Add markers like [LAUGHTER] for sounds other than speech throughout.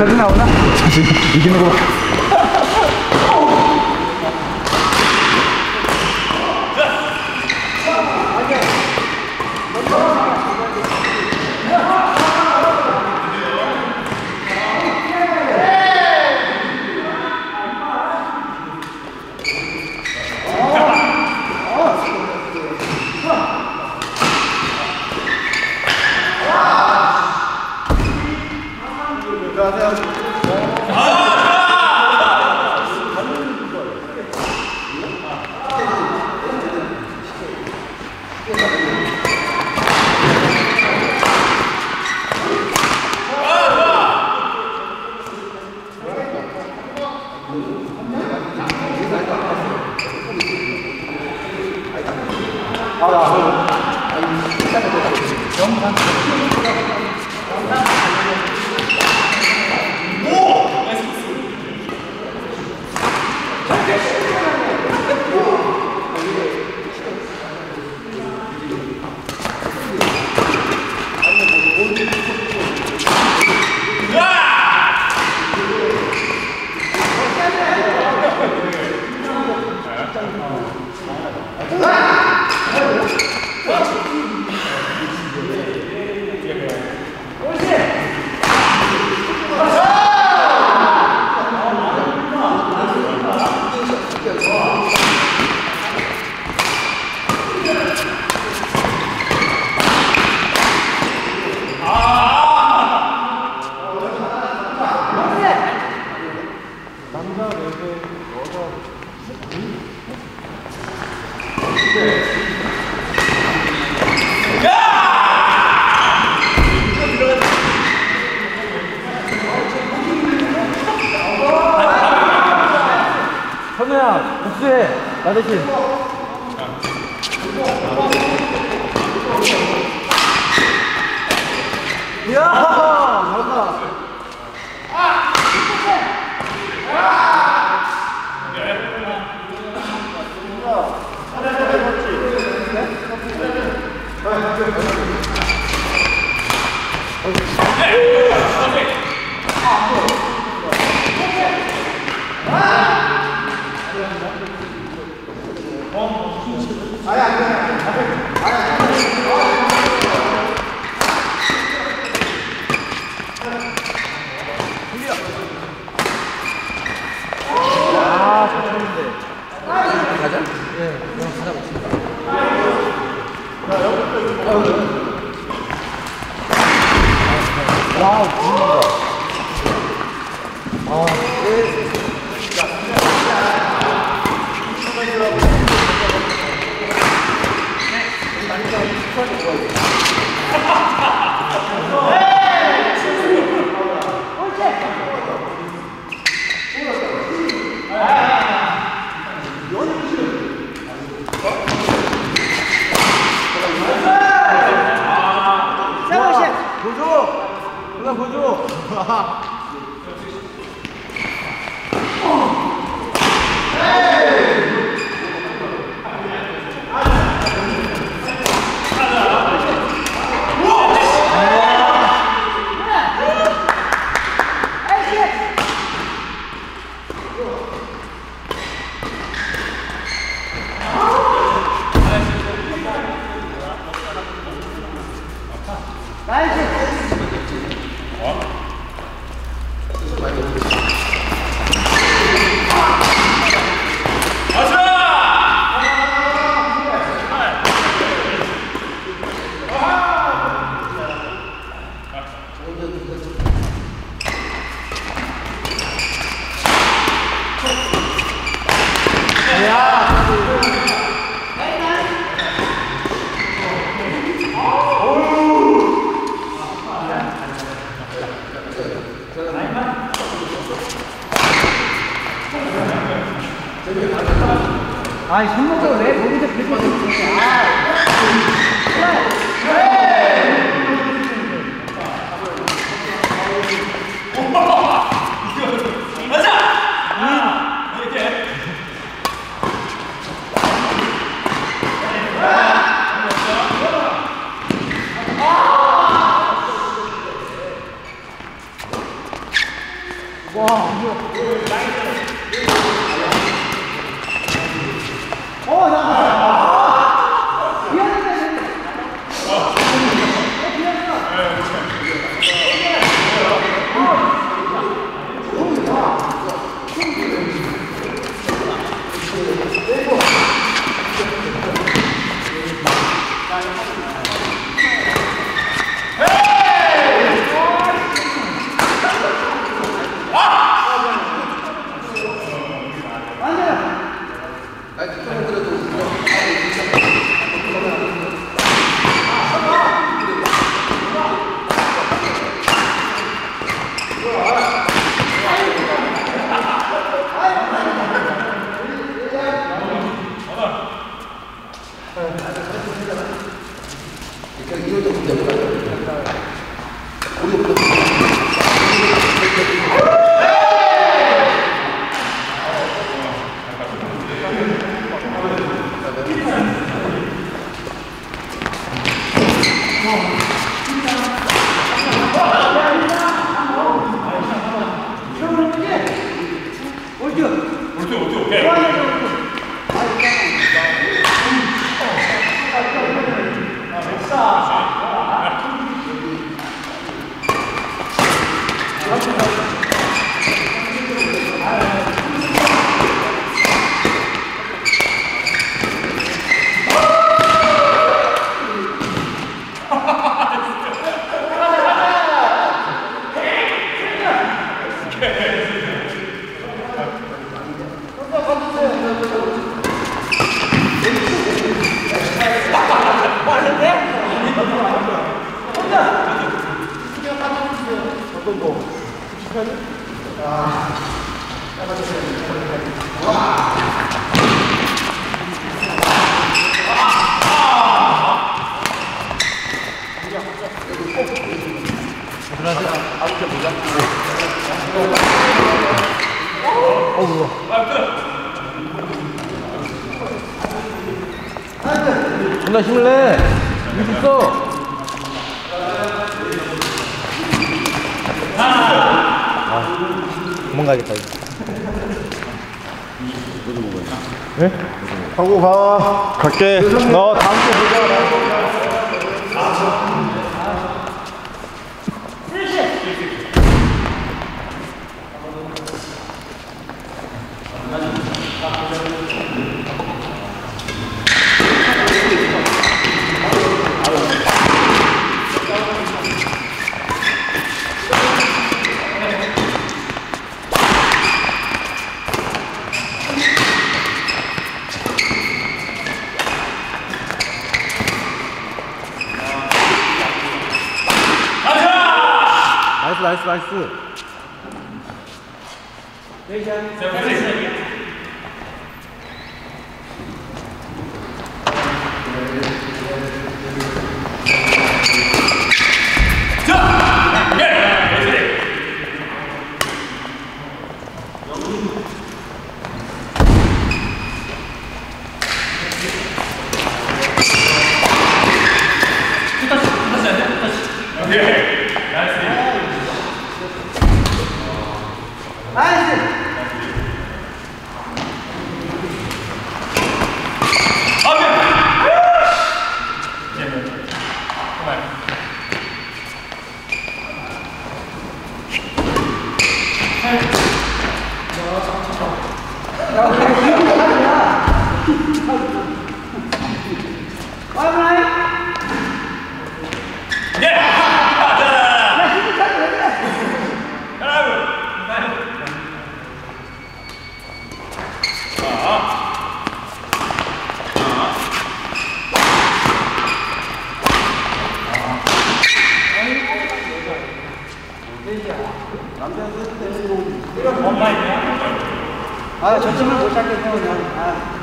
자주 나오나? 자주 이기는 거. 복수해. 나 대신. 이야, 잘한다. 아, 잘 쳤는데. 가자. 예, 그럼 가자. 와우, 죽는다. 아, 보조! 누나 보조! [LAUGHS] 손목으로 내 몸이 좀 들고. 아. 오 Gracias. 존나 힘을 내. 수 있어. 도망가야겠다, 이거. 네? 하고 가. 갈게. 너 다음 주에 보자. 나이스, 나이스, 나이스. 아, 저 팀을 못 잡겠네, 오늘. 아.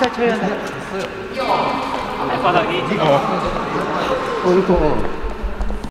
살살 쳐야 돼. 됐어요. 바닥이. 어. 어, 이거.